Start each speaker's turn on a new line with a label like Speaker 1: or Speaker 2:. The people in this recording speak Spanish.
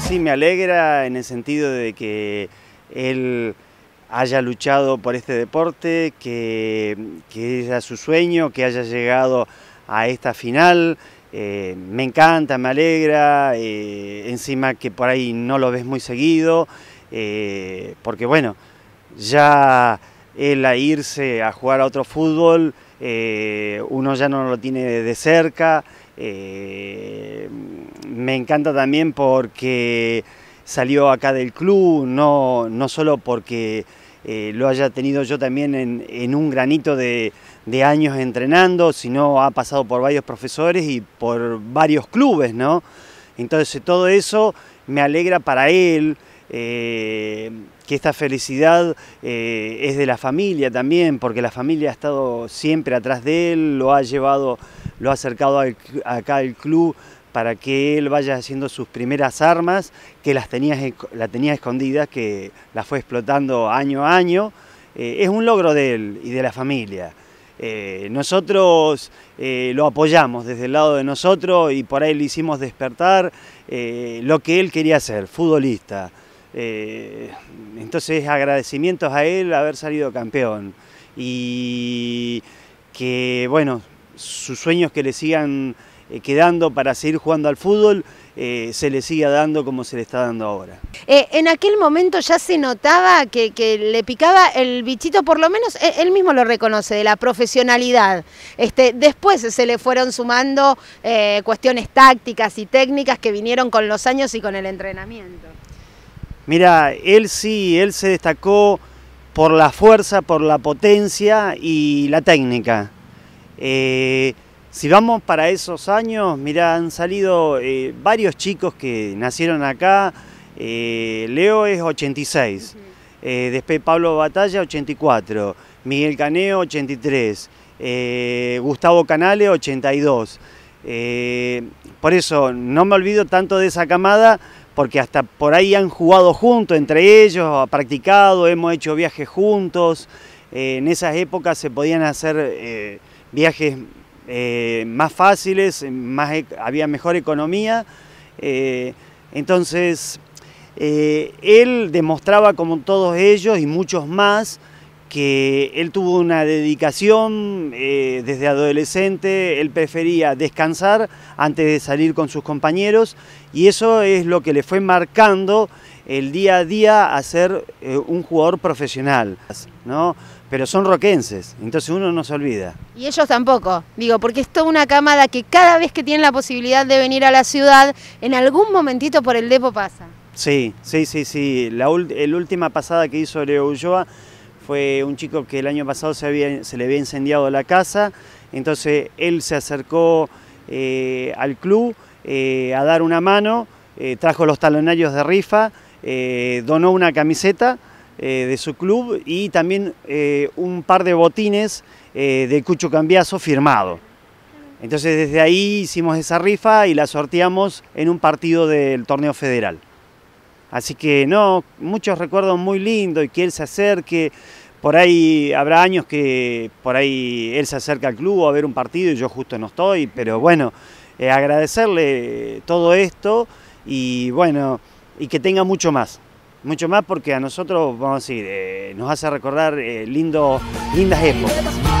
Speaker 1: Sí, me alegra en el sentido de que él haya luchado por este deporte, que, que era su sueño, que haya llegado a esta final. Eh, me encanta, me alegra, eh, encima que por ahí no lo ves muy seguido, eh, porque bueno, ya él a irse a jugar a otro fútbol, uno ya no lo tiene de cerca. me encanta también porque salió acá del club, no, no solo porque eh, lo haya tenido yo también en, un granito de, años entrenando, sino ha pasado por varios profesores y por varios clubes, ¿no? Entonces todo eso me alegra para él, eh, que esta felicidad eh, es de la familia también, porque la familia ha estado siempre atrás de él, lo ha llevado, lo ha acercado acá al club para que él vaya haciendo sus primeras armas, que las tenía, la tenía escondidas, que las fue explotando año a año. Eh, es un logro de él y de la familia. Nosotros lo apoyamos desde el lado de nosotros y por ahí le hicimos despertar lo que él quería ser, futbolista. Entonces agradecimientos a él haber salido campeón y que bueno, sus sueños que le sigan eh, quedando para seguir jugando al fútbol, eh, se le siga dando como se le está dando ahora.
Speaker 2: Eh, en aquel momento ya se notaba que, le picaba el bichito, por lo menos él mismo lo reconoce, de la profesionalidad. Este, después se le fueron sumando cuestiones tácticas y técnicas que vinieron con los años y con el entrenamiento.
Speaker 1: Mira, él sí, él se destacó por la fuerza, por la potencia y la técnica. Si vamos para esos años, mira, han salido eh, varios chicos que nacieron acá. Eh, Leo es 86, eh, después Pablo Batalla 84, Miguel Caneo 83, Gustavo Canale 82. por eso no me olvido tanto de esa camada porque hasta por ahí han jugado juntos entre ellos, ha practicado, hemos hecho viajes juntos. en esas épocas se podían hacer viajes eh, más fáciles, más, e, había mejor economía. Eh, entonces, eh, él demostraba como todos ellos y muchos más que él tuvo una dedicación desde adolescente, él prefería descansar antes de salir con sus compañeros y eso es lo que le fue marcando el día a día a ser un jugador profesional. ¿no? pero son roquenses, entonces uno no se olvida.
Speaker 2: Y ellos tampoco, digo, porque es toda una camada que cada vez que tienen la posibilidad de venir a la ciudad, en algún momentito por el depo pasa.
Speaker 1: Sí, sí, sí, sí. La, última pasada que hizo Leo Ulloa fue un chico que el año pasado se, le había incendiado la casa, entonces él se acercó eh, al club eh, a dar una mano, eh, trajo los talonarios de rifa, donó una camiseta, de su club y también un par de botines de Cucho Cambiazo firmado. Entonces desde ahí hicimos esa rifa y la sorteamos en un partido del torneo federal. Así que no, muchos recuerdos muy lindos y que él se acerque. Por ahí habrá años que por ahí él se acerca al club a ver un partido y yo justo no estoy, pero bueno, agradecerle todo esto y bueno, y que tenga mucho más mucho más porque a nosotros, vamos a decir, eh, nos hace recordar eh, lindo, lindas épocas.